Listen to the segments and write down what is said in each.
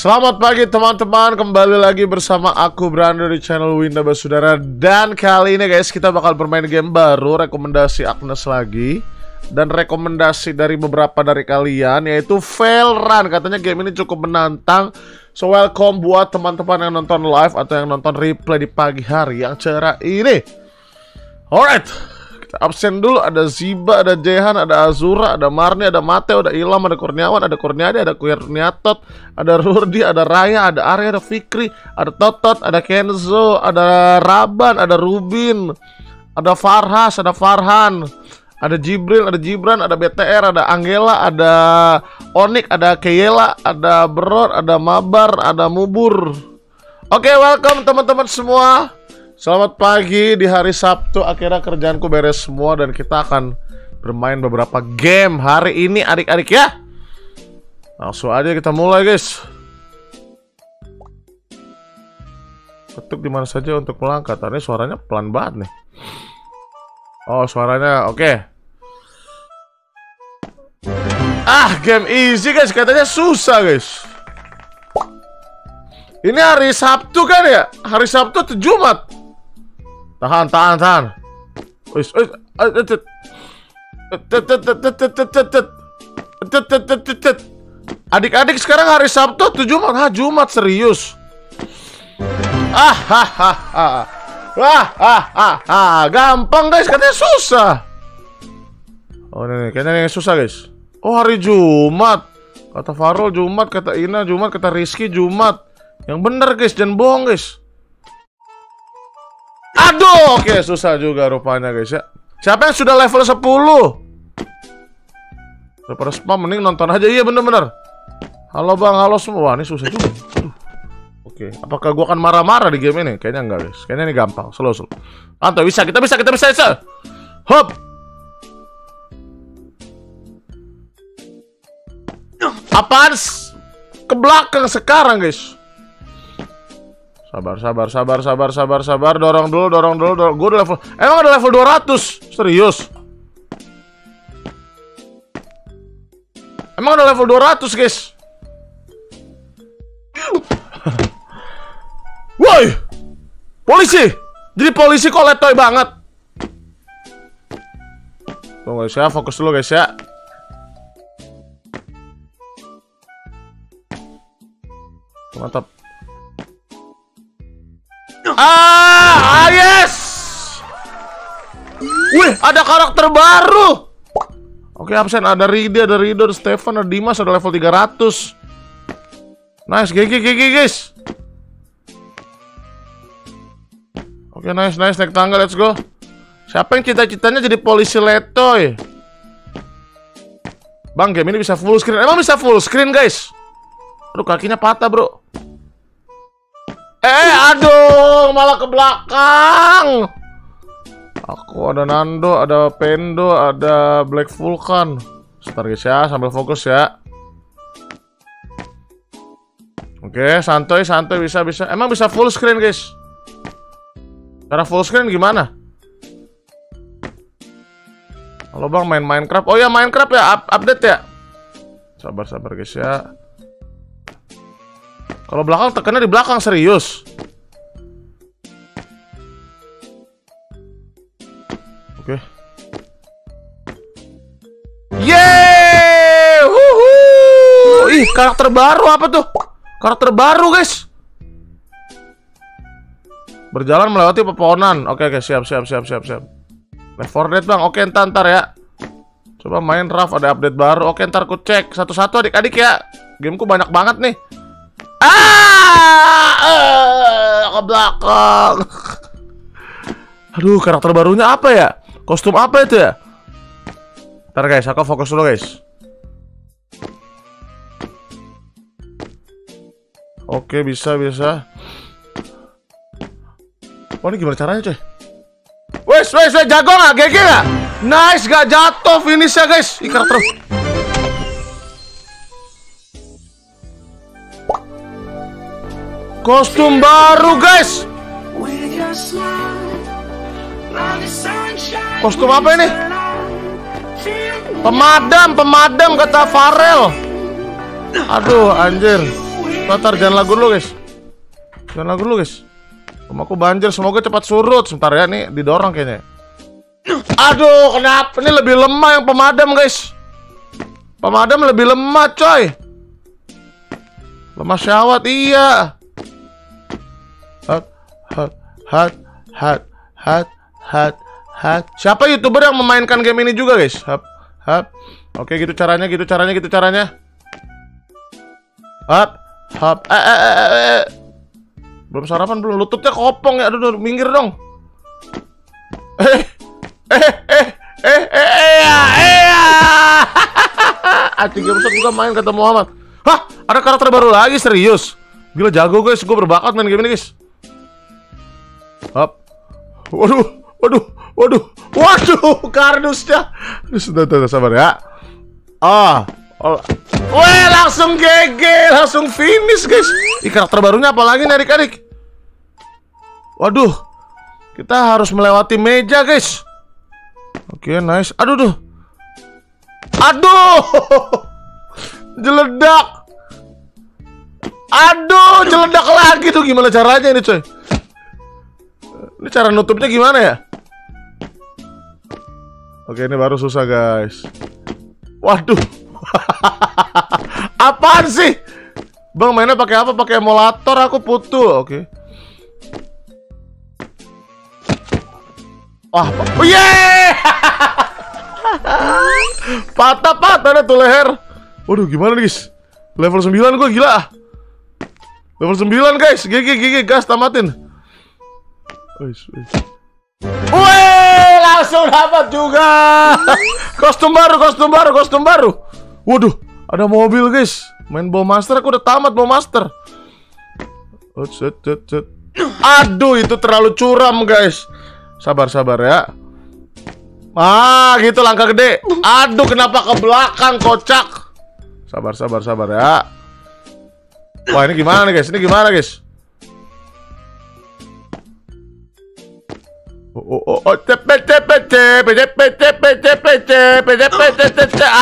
Selamat pagi teman-teman, kembali lagi bersama aku Brando di channel Winda Basudara. Dan kali ini guys kita bakal bermain game baru, rekomendasi Agnes lagi. Dan rekomendasi dari beberapa dari kalian yaitu Fail Run. Katanya game ini cukup menantang. So welcome buat teman-teman yang nonton live atau yang nonton replay di pagi hari yang cerah ini. Alright, absen dulu ada Ziba, ada Jehan, ada Azura, ada Marni, ada Mateo, ada Ilham, ada Kurniawan, ada Kurniadi, ada Kurniatot, ada Rurdi, ada Raya, ada Arya, ada Fikri, ada Totot, ada Kenzo, ada Raban, ada Rubin, ada Farhas, ada Farhan, ada Jibril, ada Jibran, ada BTR, ada Angela, ada Onik, ada Keyela, ada Beror, ada Mabar, ada Mubur. Oke, welcome teman-teman semua. Selamat pagi di hari Sabtu. Akhirnya kerjaanku beres semua Dan kita akan bermain beberapa game hari ini adik-adik ya. Langsung aja kita mulai guys. Ketuk di mana saja untuk melangkah. Tadi suaranya pelan banget nih. Oh suaranya oke. Okay. Ah game easy guys. Katanya susah guys. Ini hari Sabtu kan ya? Hari Sabtu atau Jumat Tahan, tahan, tahan. Wis, wis. Adik-adik sekarang hari Sabtu atau Jumat? Ha, Jumat serius. Ah, ha, ha, ha. Wah, ah, ah, ah, gampang guys, katanya susah. Oh, ini kayaknya ini susah guys. Oh, hari Jumat. Kata Farol Jumat, kata Ina Jumat, kata Rizky Jumat. Yang bener guys, jangan bohong guys. Aduh, oke susah juga rupanya guys ya. Siapa yang sudah level 10? Daripada spam mending nonton aja. Iya bener-bener. Halo bang, halo semua. Wah, ini susah juga. Oke, apakah gua akan marah-marah di game ini? Kayaknya enggak guys. Kayaknya ini gampang. Slow, slow. Mantap, bisa. Kita bisa, kita bisa, bisa. Hop. Apaan? Ke belakang sekarang guys. Sabar, sabar, sabar, sabar, sabar, sabar. Dorong dulu, dorong dulu. Dorong. Gue udah level. Emang ada level 200? Serius? Emang ada level 200, guys? Woi! Polisi! Jadi polisi kok letoy banget? Tunggu guys ya, fokus dulu guys ya. Mantap. Ah, ah yes. Wih, ada karakter baru. Oke, absen ada Rida, ada Rido, ada Stefan, ada Dimas, ada level 300. Nice, GG, GG, guys. Oke, nice, nice, naik tangga, let's go. Siapa yang cita-citanya jadi polisi letoy? Bang, game ini bisa full screen. Emang bisa full screen, guys? Aduh, kakinya patah, bro. Eh, aduh, malah ke belakang. Aku ada Nando, ada Pendo, ada Black Vulcan. Sebentar guys ya, sambil fokus ya. Oke, santai, santai, bisa, bisa. Emang bisa full screen guys? Cara full screen gimana? Halo bang, main Minecraft. Oh ya Minecraft ya, up update ya. Sabar, sabar guys ya. Kalau belakang tekannya di belakang serius. Oke. Okay. Yeay! Wuhu! Ih, karakter baru apa tuh? Karakter baru, guys. Berjalan melewati pepohonan. Oke, oke, siap, siap, siap, siap, siap. Left 4 Dead, Bang. Oke, entar, entar ya. Coba main Raf ada update baru. Oke, ntar ku cek satu-satu adik-adik ya. Gameku banyak banget nih. Ah, uh, ke belakang. Aduh, karakter barunya apa ya? Kostum apa itu ya? Ntar guys, aku fokus dulu guys. Oke, bisa, bisa. Oh, ini gimana caranya, coy? Wes, wes, wes, jago nggak? GG nggak? Nice, gak jatuh finishnya, guys. Ih, karakter. Kostum baru guys Kostum apa ini? Pemadam, pemadam kata Farel Aduh anjir tar, jangan lagu dulu guys. Jangan lagu dulu guys. Rumahku banjir, semoga cepat surut. Sebentar ya, nih didorong kayaknya. Aduh, kenapa? Ini lebih lemah yang pemadam guys. Pemadam lebih lemah coy. Lemah syawat, iya. Hat, hat, hat, hat, hat. Siapa youtuber yang memainkan game ini juga guys? Hap, hap. Oke, gitu caranya, gitu caranya, gitu caranya. Hap, hap. Eh, eh, eh, eh, eh. Belum sarapan belum. Lututnya kopong ya. Aduh, aduh minggir dong. Eh, eh, eh, eh, eh, eh, ya, eh, ya. Acing game juga main kata Muhammad. Hah, ada karakter baru lagi serius. Gila jago guys, gue berbakat main game ini guys. Hap. Waduh, waduh, waduh, waduh, kardusnya. Sudah, sudah, sabar ya. Ah, oh. Weh, langsung GG, langsung finish guys. Ih, karakter barunya apa lagi nih adik-adik? Waduh, kita harus melewati meja guys. Oke, okay, nice. Aduh, duh. Aduh, jeledak. Aduh, jeledak lagi tuh gimana caranya ini coy? Ini cara nutupnya gimana ya? Oke, ini baru susah guys. Waduh. Apaan sih? Bang mainnya pakai apa? Pakai emulator aku putul. Oke. Wah, oh yeah! Patah-patah deh tuh leher. Waduh, gimana nih, guys? Level 9 gue gila. Level 9, guys. GG GG gas tamatin. Wih, Wih, langsung dapat juga. kostum baru, kostum baru, kostum baru. Waduh, ada mobil, guys. Main ball master aku udah tamat ball master. Aduh, itu terlalu curam, guys. Sabar, sabar ya. Ah, gitu langkah gede. Aduh, kenapa ke belakang, kocak? Sabar, sabar, sabar ya. Wah, ini gimana nih, guys? Ini gimana, guys?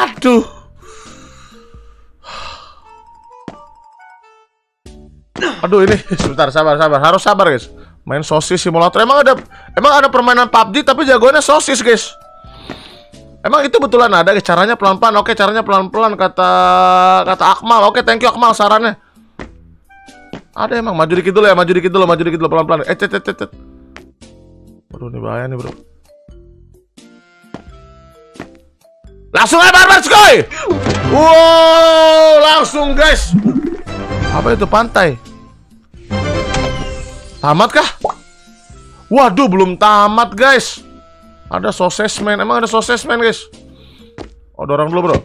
Aduh. Aduh ini sebentar sabar sabar harus sabar guys main sosis simulator emang ada emang ada permainan PUBG tapi jagoannya sosis guys emang itu betulan ada guys caranya pelan pelan oke caranya pelan pelan kata kata Akmal oke thank you Akmal sarannya ada emang maju dikit dulu ya maju dikit dulu maju dikit dulu pelan pelan eh cet cet cet Waduh ini bahaya nih bro. Langsung aja barbar skoy Wow langsung guys! Apa itu pantai? Tamat kah? Waduh belum tamat guys! Ada sosesman Emang ada sosesman guys? Oh dorong dulu bro.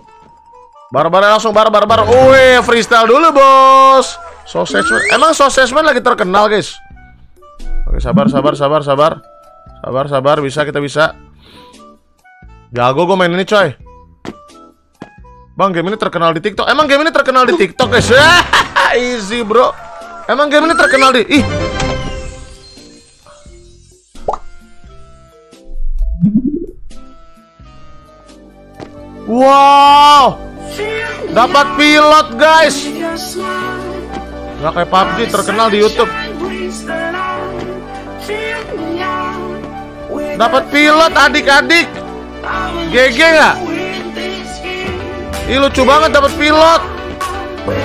Barbar langsung barbar barbar Wih freestyle dulu bos! Sosesman Emang sosesman lagi terkenal guys? Oke sabar sabar sabar sabar Sabar, sabar, bisa kita bisa. Jago gue main ini coy. Bang, game ini terkenal di TikTok. Emang game ini terkenal di TikTok, guys? Easy, bro. Emang game ini terkenal di Ih. Wow. Dapat pilot, guys. Gak kayak PUBG terkenal di YouTube. Dapat pilot adik-adik. GG nggak? Ih lucu banget dapat pilot.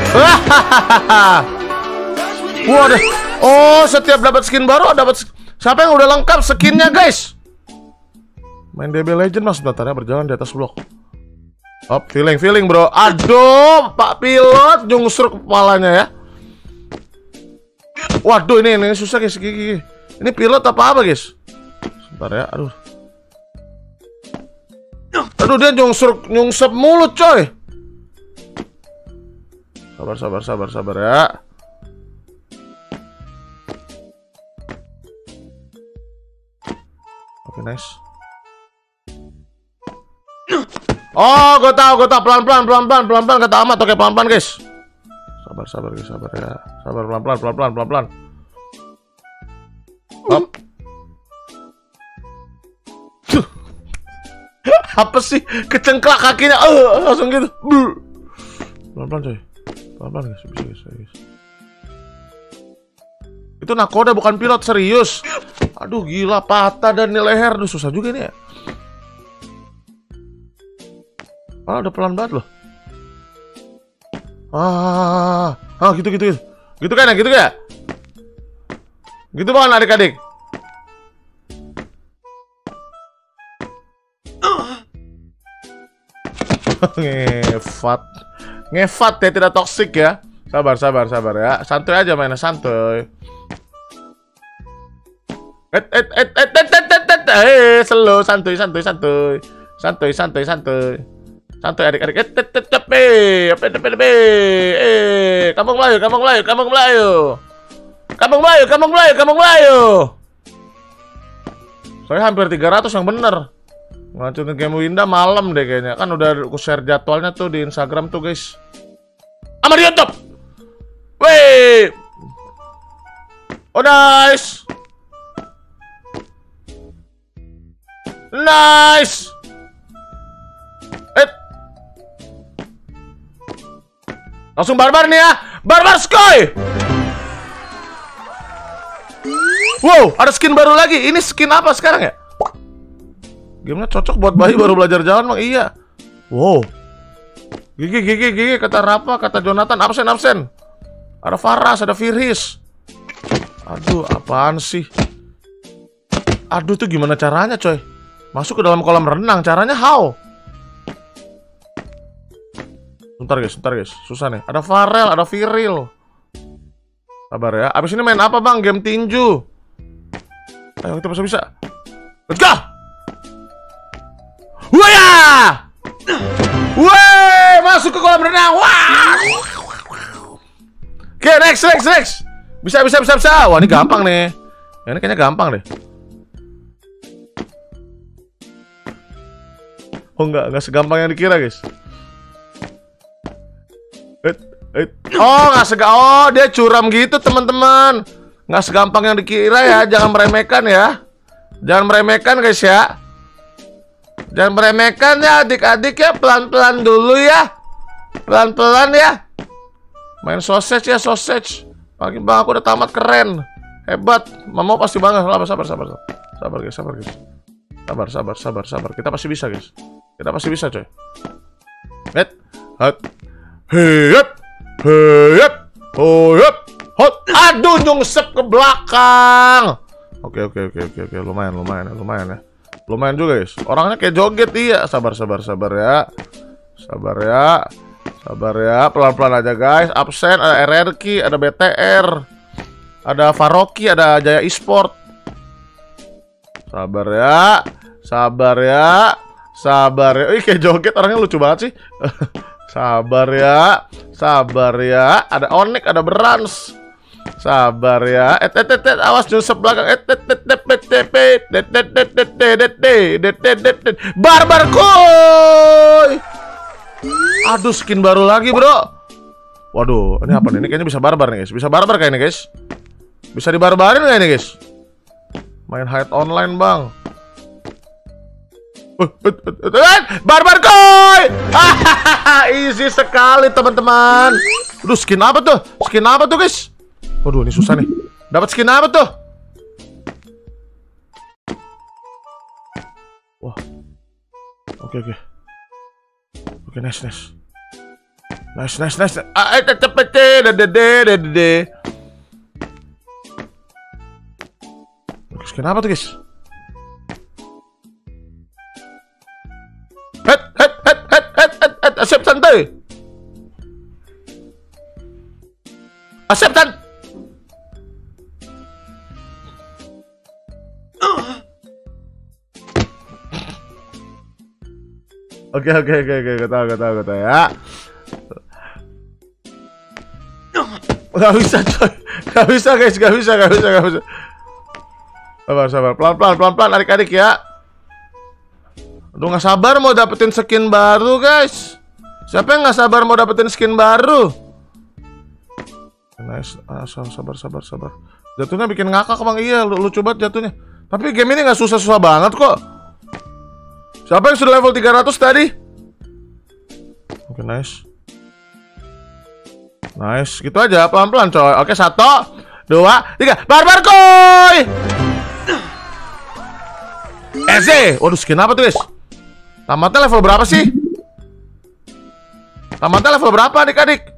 Waduh. Oh, setiap dapat skin baru dapat siapa yang udah lengkap skinnya, guys? Main DB Legend mas bentarnya berjalan di atas blok. Oh, feeling feeling, Bro. Aduh, Pak pilot nyungsur kepalanya ya. Waduh, ini ini susah guys. Ini pilot apa apa, guys? Bentar ya, aduh. Aduh dia nyungsur nyungsep mulut coy. Sabar sabar sabar sabar ya. Oke okay, nice. Oh, gue tau, gue tau pelan pelan pelan pelan pelan pelan kata amat, oke pelan pelan guys. Sabar sabar guys, sabar ya, sabar pelan pelan pelan pelan pelan pelan. Hop. apa sih kecengklak kakinya uh, langsung gitu pelan pelan coy pelan pelan guys bisa guys, guys. Itu nakoda bukan pilot serius. Aduh gila patah dan nih leher. Aduh susah juga nih ya. Ah, udah pelan banget loh. Ah, ah gitu gitu gitu. Gitu kan ya, gitu ya? Gitu bukan adik-adik? Ngefat. Ngefat ya, tidak toksik ya. Sabar, sabar, sabar ya. Santuy aja mainnya, santuy. Eh, slow, santuy, santuy, santuy. Santuy, santuy, santuy. Santuy adik-adik. Et, et, eh, et, et, et, eh, kampung Melayu, kampung Melayu, kampung Melayu. Kampung Melayu, kampung Melayu, kampung Melayu. Saya hampir 300 yang bener. Ngacurin game Winda malam deh kayaknya. Kan udah aku share jadwalnya tuh di Instagram tuh, guys. Sama di YouTube. Wih. Oh, nice. Nice. Eh. Langsung barbar nih ya. Barbar skoy. Wow, ada skin baru lagi. Ini skin apa sekarang ya? Gamenya cocok buat bayi baru belajar jalan, Bang. Iya. Wow. Gigi, gigi, gigi, kata Rafa, kata Jonathan, absen, absen. Ada Faras, ada Firis. Aduh, apaan sih? Aduh, tuh gimana caranya, coy? Masuk ke dalam kolam renang, caranya how? Bentar guys, bentar guys. Susah nih. Ada Farel, ada Viril. Sabar ya. Abis ini main apa bang? Game tinju. Ayo kita bisa bisa. Let's go. Wah! Wah, masuk ke kolam renang. Wah! Oke, next, next, next. Bisa, bisa, bisa, bisa. Wah, ini gampang nih. Ini kayaknya gampang deh. Oh enggak, enggak segampang yang dikira guys. Eh, eh. Oh nggak sega, oh dia curam gitu teman-teman. Nggak segampang yang dikira ya, jangan meremehkan ya. Jangan meremehkan guys ya. Jangan meremehkan ya adik-adik ya, pelan-pelan dulu ya. Pelan-pelan ya. Main sausage ya sausage. Pagi bang aku udah tamat keren. Hebat. Mama pasti bangga. Sabar sabar sabar. Sabar guys, sabar guys. Sabar sabar sabar sabar. Kita pasti bisa guys. Kita pasti bisa coy. Het, het, heyet, heyet, hoyet, hot. Aduh, nyungsep ke belakang. Oke, oke, oke, oke, oke. Lumayan, lumayan, lumayan ya. Lumayan juga guys. Orangnya kayak joget iya. Sabar, sabar, sabar ya. Sabar ya. Sabar ya. Pelan-pelan aja guys. Absen, ada RRQ, ada BTR. Ada Faroki, ada Jaya Esport. Sabar ya. Sabar ya. Sabar ya. Ih kayak joget orangnya lucu banget sih. Sabar ya. Sabar ya. Ada Onik, ada Berans. Sabar ya. Et et et, et. awas nyusep belakang. Et et et et et et et et et et et Barbar kuy. Aduh skin baru lagi, Bro. Waduh, ini apa nih? Ini kayaknya bisa barbar nih, guys. Bisa barbar kayaknya, guys. Bisa dibarbarin nggak ini, guys? Main hide online, Bang. Barbar koi! Easy sekali teman-teman. Aduh skin apa tuh? Skin apa tuh guys? Waduh, ini susah nih. Dapat skin apa tuh? Wah. Oke, okay, oke. Okay. Oke, okay, nice, nice. Nice, nice, nice. Ah, eh, cepet deh, Skin apa tuh, guys? hat, hat, hat, hat, hat, het, het, acceptance. Acceptance. Oke oke oke oke, gue tahu gue tahu gue tahu ya. Gak bisa coy, gak bisa guys, gak bisa gak bisa gak bisa. Sabar sabar, pelan pelan pelan pelan adik-adik ya. Aduh gak sabar mau dapetin skin baru guys. Siapa yang nggak sabar mau dapetin skin baru? Nice, ah, sabar, sabar, sabar. Jatuhnya bikin ngakak bang, iya, lu, lu coba jatuhnya. Tapi game ini nggak susah-susah banget kok. Siapa yang sudah level 300 tadi? Oke, okay, nice. Nice, gitu aja, pelan-pelan coy. Oke, satu, dua, tiga. Barbar koy. Eze. Waduh, skin apa tuh, guys? Tamatnya level berapa sih? Tamatnya level berapa, adik-adik?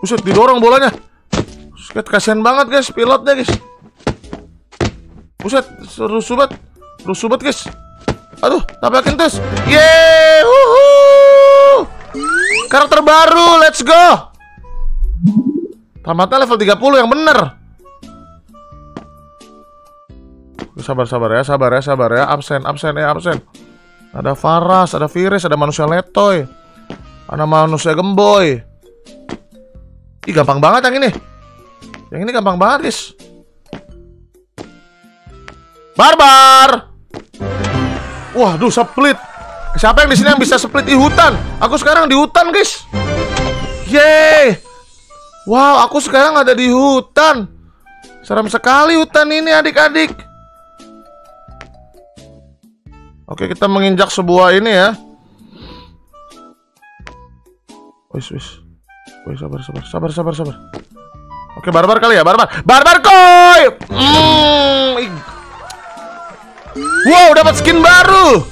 Buset, didorong bolanya. Buset, kasihan banget, guys, pilotnya, guys. Buset, rusuh banget. Rusuh banget, guys. Aduh, tabrakin terus. Yeay, uhuh. Karakter baru, let's go. Tamatnya level 30 yang bener. Sabar, sabar ya, sabar ya, sabar ya. Absen, absen ya, absen. Ada Faras, ada Virus, ada manusia letoy. Ada manusia gemboy. Ih, gampang banget yang ini. Yang ini gampang banget, guys. Barbar. Waduh, split. Siapa yang di sini yang bisa split di hutan? Aku sekarang di hutan, guys. Yeay. Wow, aku sekarang ada di hutan. Seram sekali hutan ini, adik-adik. Oke, kita menginjak sebuah ini ya. Wis, wis. Wis, sabar, sabar, sabar, sabar, sabar. Oke, barbar kali ya, barbar. Barbar koi. Mm, wow, dapat skin baru.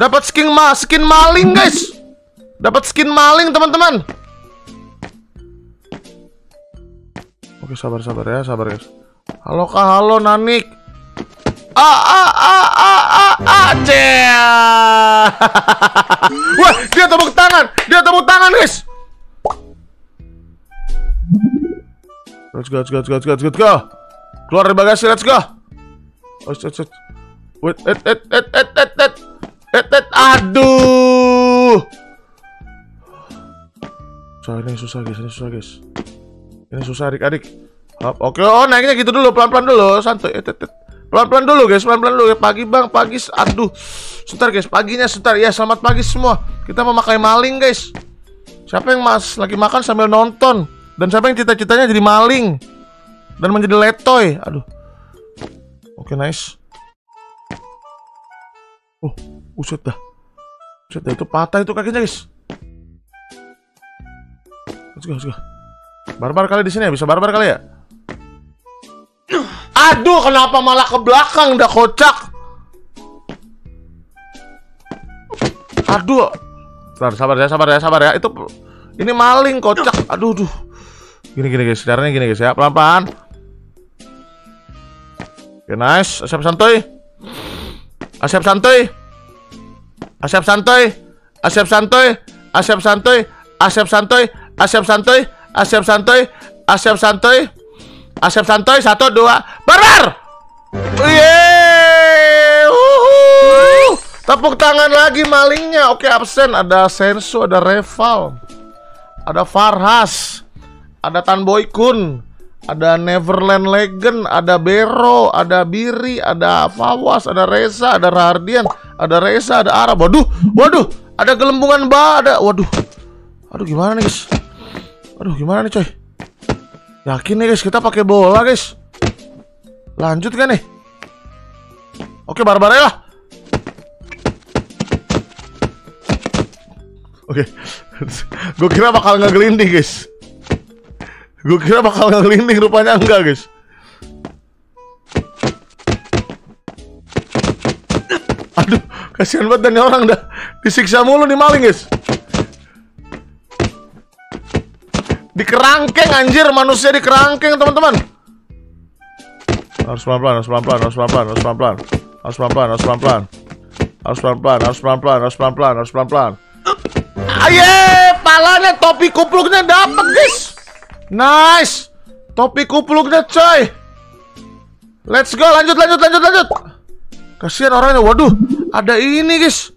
Dapat skin ma skin maling, guys. Dapat skin maling, teman-teman. Oke, sabar sabar ya, sabar guys. Halo kak, halo Nanik. Ah ah ah ah ah ah Wah, dia tepuk tangan. Dia tepuk tangan, guys. Let's go, let's go, let's go, let's go, let's go. Keluar dari bagasi, let's go. Oh, shit, shit. Wait, et, et, et, et, et, et, et, et, aduh. So, ini susah guys, ini susah guys. Ini susah adik-adik. Oke, oh naiknya gitu dulu, pelan-pelan dulu, santai. Pelan-pelan dulu guys, pelan-pelan dulu. Pagi bang, pagi. Aduh, sebentar guys, paginya sebentar. Ya, selamat pagi semua. Kita mau makai maling guys. Siapa yang mas lagi makan sambil nonton? Dan siapa yang cita-citanya jadi maling dan menjadi letoy? Aduh. Oke, nice. Oh, uset dah. Uset dah itu patah itu kakinya guys. Let's go, let's go. Barbar kali di sini ya, bisa barbar kali ya? Aduh, kenapa malah ke belakang udah kocak? Aduh. Sabar, sabar ya, sabar ya, sabar ya. Itu ini maling kocak. Aduh, duh. Gini gini guys, caranya gini guys ya, pelan-pelan. Oke, nice. Asap santuy. Asap santuy. Asap santuy. Asap santuy. Asap santuy. Asap santuy. Asap santuy. Asep santuy, Asep santuy, Asep santuy satu dua, barbar. Yeay, tepuk tangan lagi malingnya. Oke absen, ada Senso, ada Reval, ada Farhas, ada Tanboy Kun, ada Neverland Legend, ada Bero, ada Biri, ada Fawas, ada Reza, ada Rardian, ada Reza, ada Arab. Waduh, waduh, ada gelembungan ba, ada, waduh, aduh gimana nih guys? Aduh, gimana nih coy? Yakin nih guys, kita pakai bola guys. Lanjut kan nih? Oke, barbar ya. Oke. Gue kira bakal ngegelinding guys. Gue kira bakal ngegelinding, rupanya enggak guys. Aduh, kasihan banget dan orang dah disiksa mulu nih maling guys. Di kerangkeng anjir, manusia di kerangkeng teman-teman. Harus pelan-pelan, harus pelan-pelan, harus pelan-pelan, harus pelan-pelan. Harus pelan-pelan, harus pelan-pelan. Harus pelan-pelan, harus pelan-pelan, harus pelan-pelan, harus pelan-pelan. Palanya topi kupluknya dapat, guys. Nice. Topi kupluknya, coy. Let's go, lanjut, lanjut, lanjut, lanjut. Kasihan orangnya. Waduh, ada ini, guys.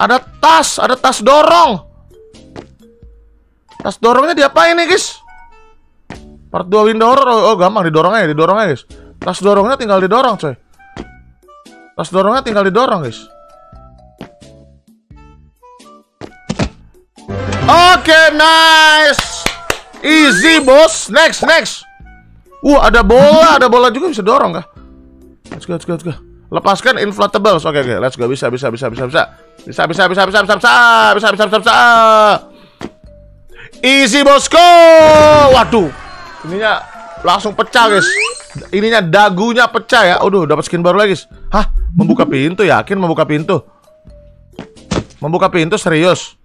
Ada tas, ada tas dorong. Tas dorongnya diapain nih guys? Part 2 window horror oh, oh gampang didorong aja, didorong aja guys. Tas dorongnya tinggal didorong coy. Tas dorongnya tinggal didorong guys. Oke, okay, nice. Easy, bos. Next, next. Uh, ada bola, ada bola juga bisa dorong kah? Let's go, let's go, let's go. Lepaskan inflatables. Oke, okay, oke. Okay. Let's go. Bisa, bisa, bisa, bisa, bisa. Bisa, bisa, bisa, bisa, bisa, bisa, bisa, bisa, bisa, bisa. Easy bosku. Waduh. Ininya langsung pecah, guys. Ininya dagunya pecah ya. Aduh, dapat skin baru lagi. Hah? Membuka pintu, yakin membuka pintu? Membuka pintu serius?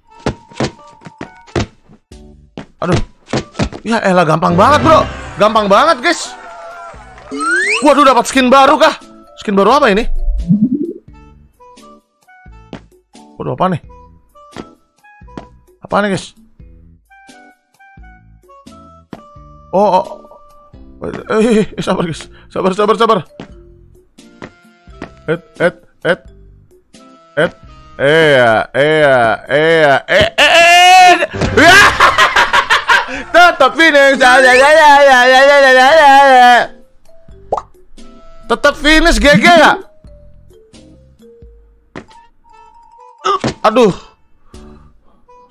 Ya elah gampang banget, Bro. Gampang banget, guys. Waduh, dapat skin baru kah? Skin baru apa ini? Waduh, apa nih? Apa nih, guys? Oh, oh. Eh, eh, sabar guys. Sabar, sabar, sabar. Et, et, et. Et. Eh, eh, eh, eh, eh. Tetap finish. Ya, ya, ya, ya, ya, ya, ya, ya, ya, ya. Tetap finish GG ya? Aduh.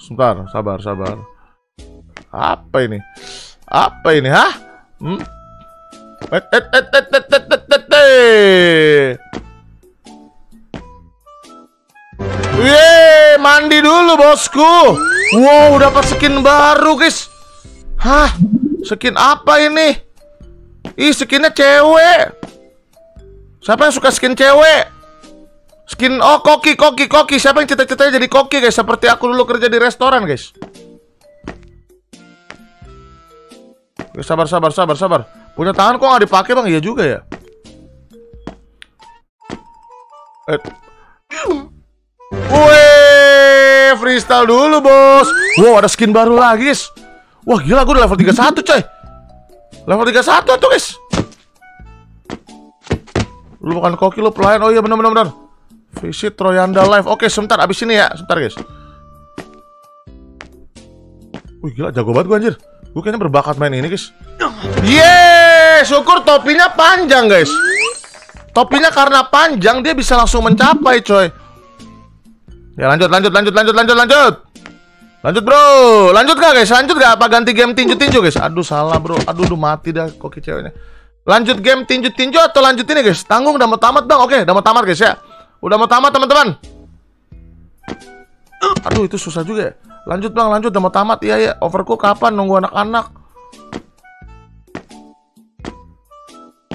Sebentar, sabar, sabar. Apa ini? Apa ini, hah? Hmm? Mandi dulu bosku. Wow, dapat skin baru, guys. Hah? Skin apa ini? Ih, skinnya cewek. Siapa yang suka skin cewek? Skin oh koki koki koki. Siapa yang cita-citanya jadi koki guys? Seperti aku dulu kerja di restoran guys. Sabar sabar sabar sabar. Punya tangan kok nggak dipakai bang? Iya juga ya. Eh. Wih, freestyle dulu bos. Wow, ada skin baru lagi guys. Wah gila, gue udah level 31 coy. Level 31 tuh guys. Lu bukan koki lu pelayan. Oh iya benar benar benar. Visit Royanda Live. Oke, sebentar abis ini ya. Sebentar guys. Wih gila, jago banget gue anjir. Gue kayaknya berbakat main ini, guys. Yeay, syukur topinya panjang, guys. Topinya karena panjang dia bisa langsung mencapai, coy. Ya lanjut, lanjut, lanjut, lanjut, lanjut, lanjut. Lanjut, bro. Lanjut gak, guys? Lanjut gak? Apa ganti game tinju-tinju, guys? Aduh, salah, bro. Aduh, udah mati dah koki ceweknya. Lanjut game tinju-tinju atau lanjut ini, guys? Tanggung udah mau tamat, Bang. Oke, udah mau tamat, guys ya. Udah mau tamat, teman-teman. Aduh, itu susah juga ya. Lanjut bang, lanjut udah mau tamat Iya ya, overcook kapan nunggu anak-anak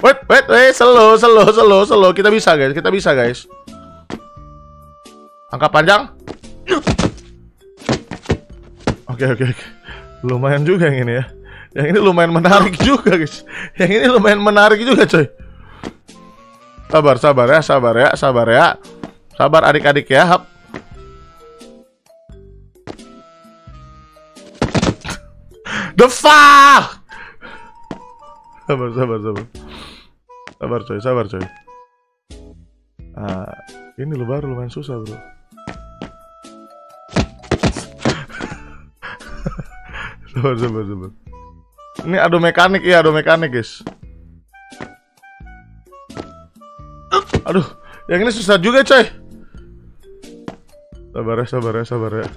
Wait, wait, wait, slow, slow, slow, slow Kita bisa guys, kita bisa guys Angka panjang Oke, oke, oke Lumayan juga yang ini ya Yang ini lumayan menarik juga guys Yang ini lumayan menarik juga coy Sabar, sabar ya, sabar ya, sabar ya Sabar adik-adik ya, hap The fuck? Sabar, sabar, sabar. Sabar coy, sabar coy. Ah, ini lu lumayan susah bro. Sabar, sabar, sabar. Ini adu mekanik ya, adu mekanik guys. Aduh, yang ini susah juga coy. Sabar ya, sabar ya, sabar ya.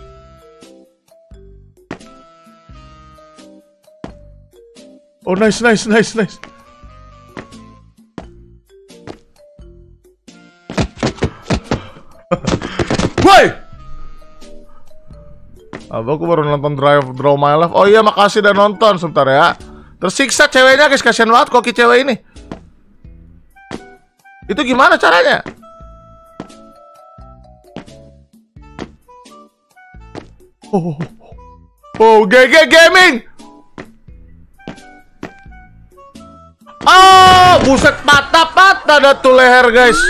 Oh nice nice nice nice. Abang aku baru nonton Drive Draw My Life. Oh iya makasih udah nonton sebentar ya. Tersiksa ceweknya guys, kasihan banget koki cewek ini. Itu gimana caranya? Oh, oh, oh, oh GG Gaming. Oh, buset patah-patah dah tuh leher, guys.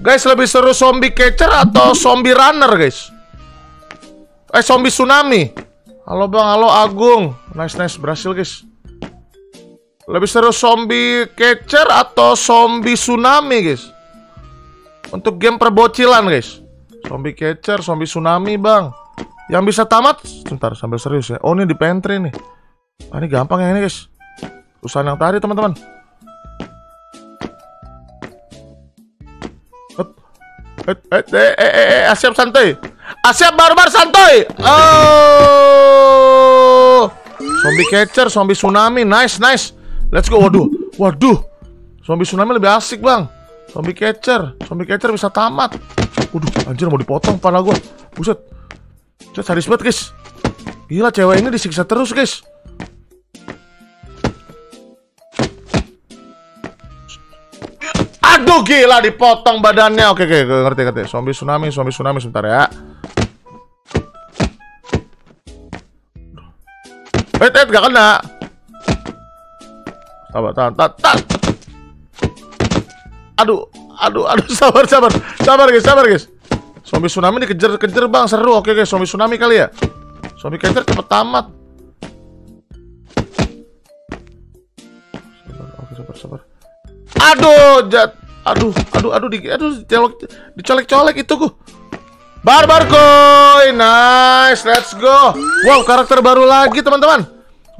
Guys, lebih seru zombie catcher atau zombie runner, guys? Eh, zombie tsunami. Halo Bang, halo Agung. Nice, nice, berhasil, guys. Lebih seru zombie catcher atau zombie tsunami, guys? Untuk game perbocilan, guys. Zombie catcher, zombie tsunami, Bang. Yang bisa tamat, sebentar sambil serius ya. Oh, ini di pantry nih. Ah, ini gampang yang ini, guys. Usaha yang tadi teman-teman. Eh, eh, eh, eh, eh, Asyap santai. Asyap barbar santai. Oh. Zombie catcher, zombie tsunami. Nice, nice. Let's go. Waduh. Waduh. Zombie tsunami lebih asik, Bang. Zombie catcher. Zombie catcher bisa tamat. Waduh, anjir mau dipotong pala gua. Buset. Saya sadis banget, guys. Gila cewek ini disiksa terus guys Aduh gila dipotong badannya Oke oke ngerti ngerti Zombie tsunami zombie tsunami sebentar ya Eh, eh, gak kena. Sabar, tahan, tahan, tahan. Aduh, aduh, aduh, sabar, sabar, sabar guys, sabar guys. Zombie tsunami dikejar-kejar bang, seru. Oke guys, zombie tsunami kali ya. Zombie catcher cepet tamat. Sabar, oke, sabar, sabar. Aduh, jat, aduh, aduh, aduh, di, aduh, dicolek-colek itu gua. Barbar Koi, nice, let's go. Wow, karakter baru lagi teman-teman.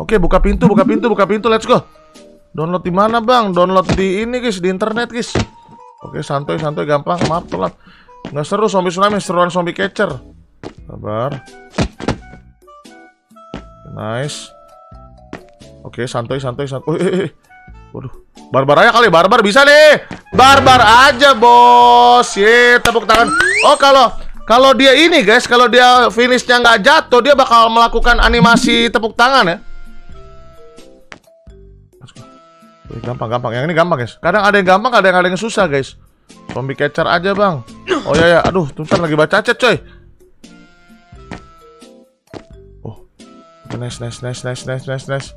Oke, buka pintu, buka pintu, buka pintu, let's go. Download di mana bang? Download di ini guys, di internet guys. Oke, santai, santai, gampang. Maaf telat. Nggak seru zombie tsunami, seruan zombie catcher. Sabar. Nice. Oke, santai, santai, santai. Oh, eh, eh. Waduh, barbar aja kali, barbar bisa nih. Barbar aja, bos. Ye, tepuk tangan. Oh, kalau kalau dia ini guys, kalau dia finishnya nggak jatuh, dia bakal melakukan animasi tepuk tangan ya. Gampang, gampang. Yang ini gampang guys. Kadang ada yang gampang, ada yang ada yang susah guys. Zombie catcher aja bang. Oh ya ya, aduh, tuntar lagi baca chat coy. Oh, nice, nice, nice, nice, nice, nice, nice.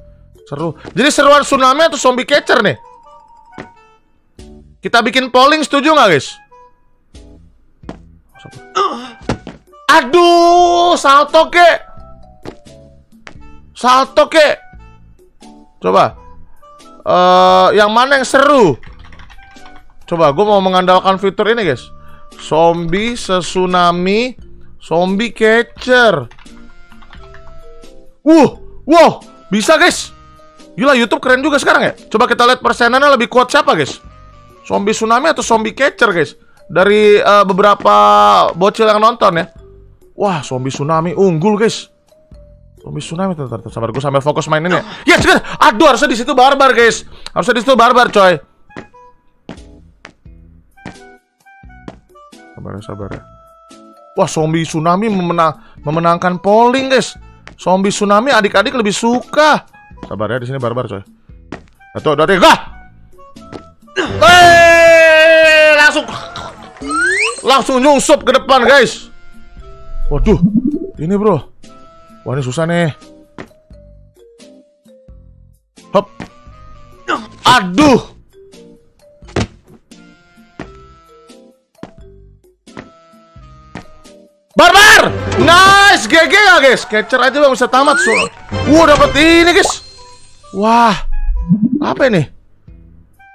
Seru. Jadi seruan tsunami atau zombie catcher nih? Kita bikin polling setuju nggak guys? Aduh, salto ke. Salto ke. Coba. Uh, yang mana yang seru? Coba, gue mau mengandalkan fitur ini, guys. Zombie sesunami, zombie catcher. Wuh, wow, bisa guys. Gila, YouTube keren juga sekarang ya. Coba kita lihat persenannya lebih kuat siapa, guys? Zombie tsunami atau zombie catcher, guys? Dari uh, beberapa bocil yang nonton ya. Wah, zombie tsunami unggul, guys. Zombie tsunami tentar, sabar gue sambil fokus main ini. Ya, yes, guys. Aduh, harusnya di situ barbar, guys. Harusnya di situ barbar, coy. Sabar ya, sabar ya. Wah, zombie tsunami memenang memenangkan polling, guys. Zombie tsunami adik-adik lebih suka. Sabar ya, di sini barbar, coy. Satu, dua, tiga. Eh, langsung langsung nyusup ke depan, guys. Waduh, ini bro. Wah ini susah nih. Hop. Aduh. Barbar! Nice! GG gak guys? Catcher aja bang bisa tamat so. Wah dapat ini guys. Wah. Apa ini?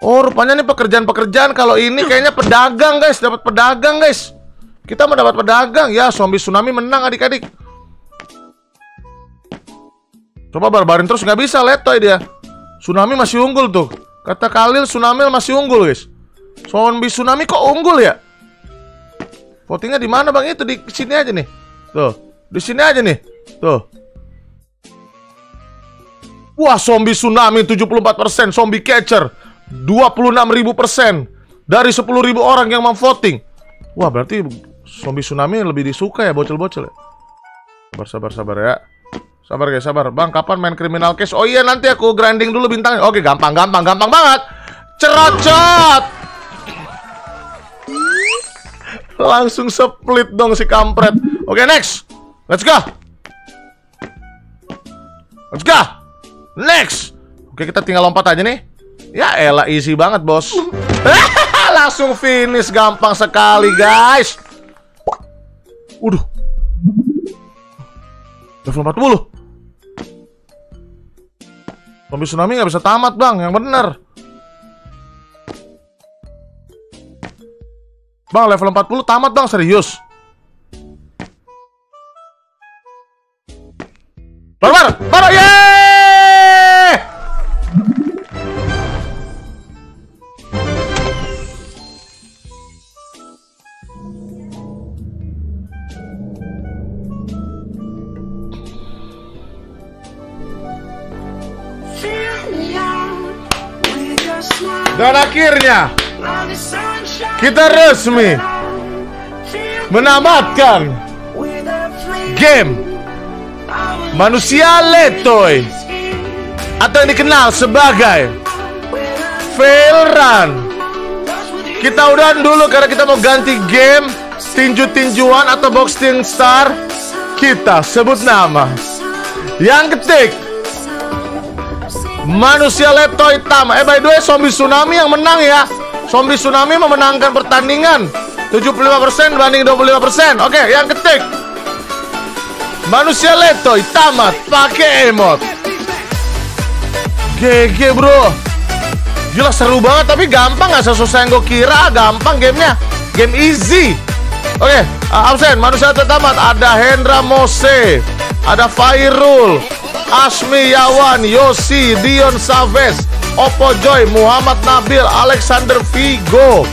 Oh rupanya ini pekerjaan-pekerjaan Kalau ini kayaknya pedagang guys Dapat pedagang guys kita mendapat pedagang ya, zombie tsunami menang adik-adik. Coba barbarin terus nggak bisa, letoy dia. Tsunami masih unggul tuh. Kata Khalil tsunami masih unggul, guys. Zombie tsunami kok unggul ya? Votingnya di mana bang? Itu di sini aja nih. Tuh, di sini aja nih. Tuh. Wah, zombie tsunami 74%, zombie catcher 26.000% dari 10.000 orang yang mau voting. Wah, berarti zombie tsunami lebih disuka ya bocil-bocil ya. Sabar, sabar, sabar ya. Sabar guys, sabar. Bang, kapan main criminal case? Oh iya, nanti aku grinding dulu bintangnya. Oke, gampang, gampang, gampang banget. Cerocot. Langsung split dong si kampret. Oke, next. Let's go. Let's go. Next. Oke, kita tinggal lompat aja nih. Ya elah, easy banget, bos. Langsung finish gampang sekali, guys. Waduh. Level 40. Zombie tsunami nggak bisa tamat, Bang. Yang bener. Bang, level 40 tamat, Bang. Serius. Barbar! Barbar! Yeay! Akhirnya kita resmi menamatkan game Manusia letoy Atau yang dikenal sebagai Failran Kita udah dulu karena kita mau ganti game Tinju-tinjuan atau boxing star. Kita sebut nama. Yang ketik Manusia letoy Tama Eh by the way zombie tsunami yang menang ya Zombie tsunami memenangkan pertandingan 75% banding 25% Oke yang ketik Manusia letoy tamat pakai emot. GG bro. Gila seru banget tapi gampang nggak sesusah yang gue kira gampang gamenya. Game easy. Oke, okay, uh, absen manusia tamat ada Hendra Mose, ada Fairul, Asmi Yawan, Yosi, Dion Saves, Oppo Joy, Muhammad Nabil, Alexander Vigo,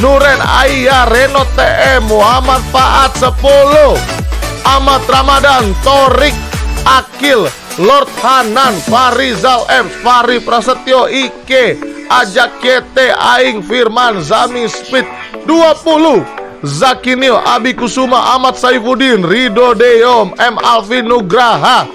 Nuren Aya, Reno TM, Muhammad Faat 10, Ahmad Ramadan, Torik, Akil, Lord Hanan, Farizal M, Fari Prasetyo, Ike, Ajak Kete, Aing Firman, Zami Speed, 20, Zakinio, Abi Kusuma, Ahmad Saifuddin, Rido Deom, M. Alvin Nugraha,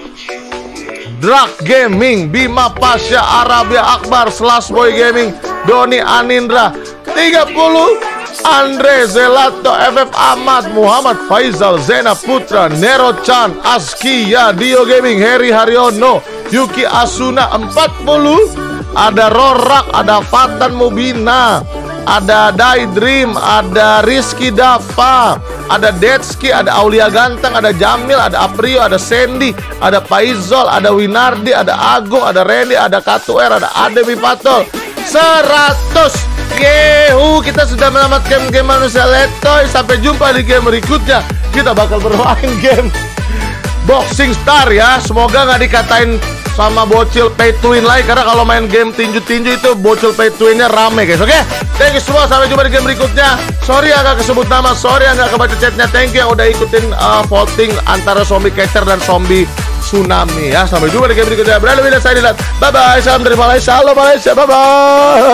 Drak Gaming, Bima Pasha, Arabia Akbar, Slash Boy Gaming, Doni Anindra, 30, Andre Zelato, FF Ahmad, Muhammad Faizal, Zena Putra, Nero Chan, Askia, Dio Gaming, Heri Haryono, Yuki Asuna 40, ada Rorak, ada Fatan Mubina, ada Daydream, ada Rizky Dava, ada Detski, ada Aulia Ganteng, ada Jamil, ada Aprio, ada Sandy, ada Paizol, ada Winardi, ada Agung, ada Randy, ada Katuer, ada Ade Patol. 100 Gehu kita sudah menamatkan game manusia. Letoy Sampai jumpa di game berikutnya. Kita bakal bermain game Boxing Star ya. Semoga nggak dikatain sama bocil pay to win lagi Karena kalau main game tinju-tinju itu bocil pay to winnya rame guys Oke? Thank you semua sampai jumpa di game berikutnya. Sorry agak kesebut nama Sorry agak kebaca chatnya. Thank you udah ikutin uh, voting Antara zombie catcher dan zombie tsunami ya. Sampai jumpa di game berikutnya. Berada saya Dilat Bye bye Salam dari Malaysia. Halo Malaysia. Bye bye